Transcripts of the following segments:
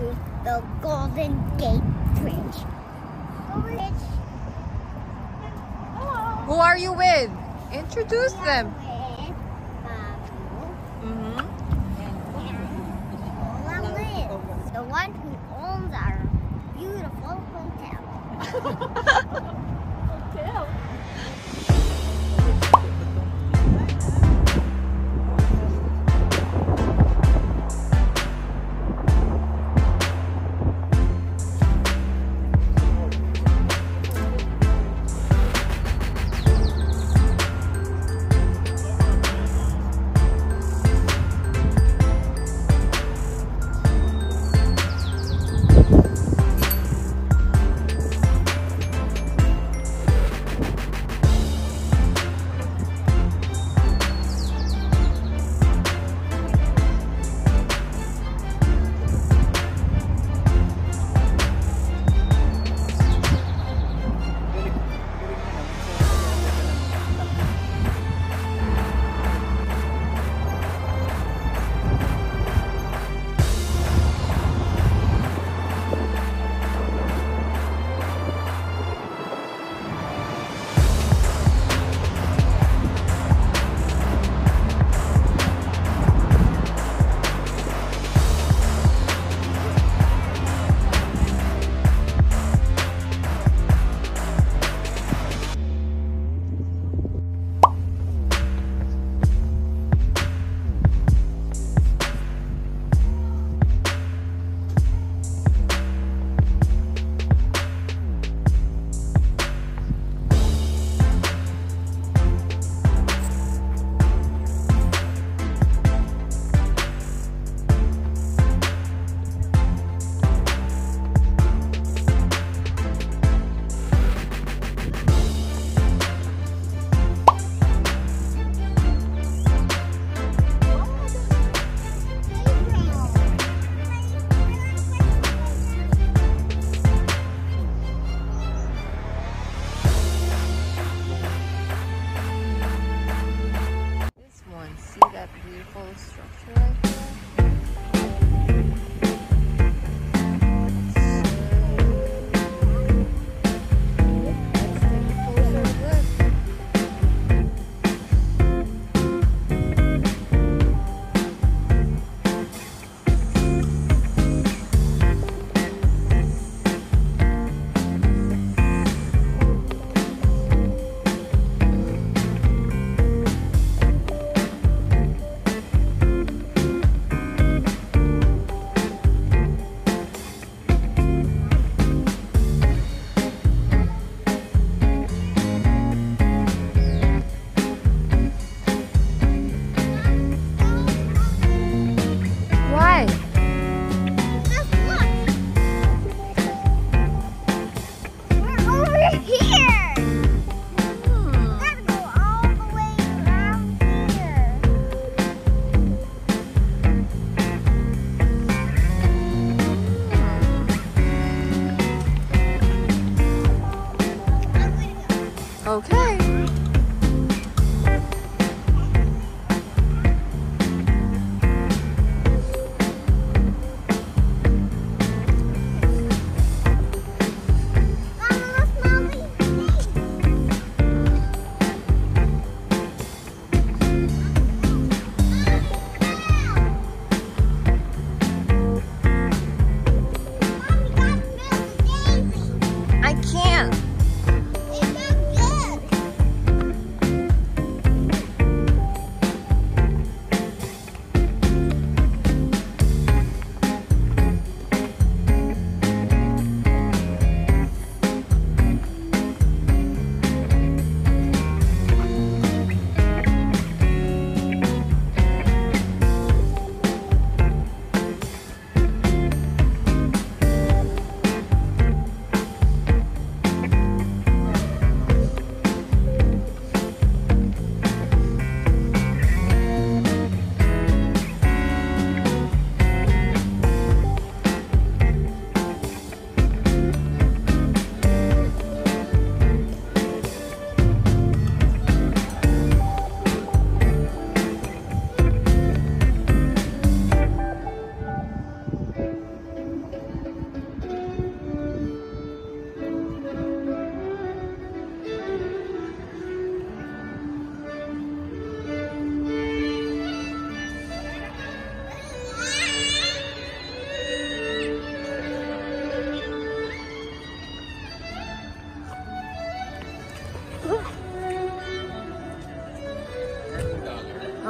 to the Golden Gate Bridge. Bridge. Who are you with? Introduce them. With. Mm-hmm. Liz, the one who owns our beautiful hotel. This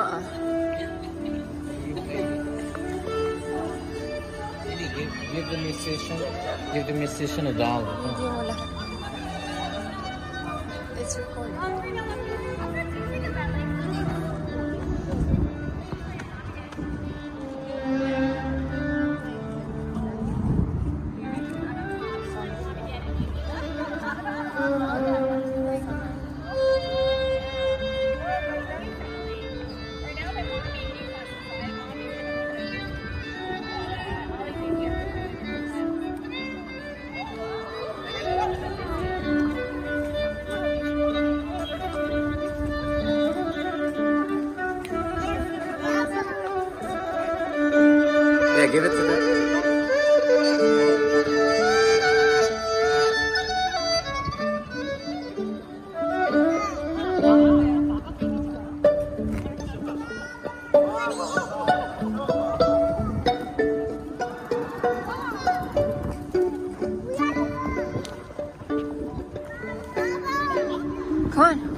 Uh-uh. Give, the musician, give the musician a dollar. Huh? It's recording. Yeah, give it to them. Come on.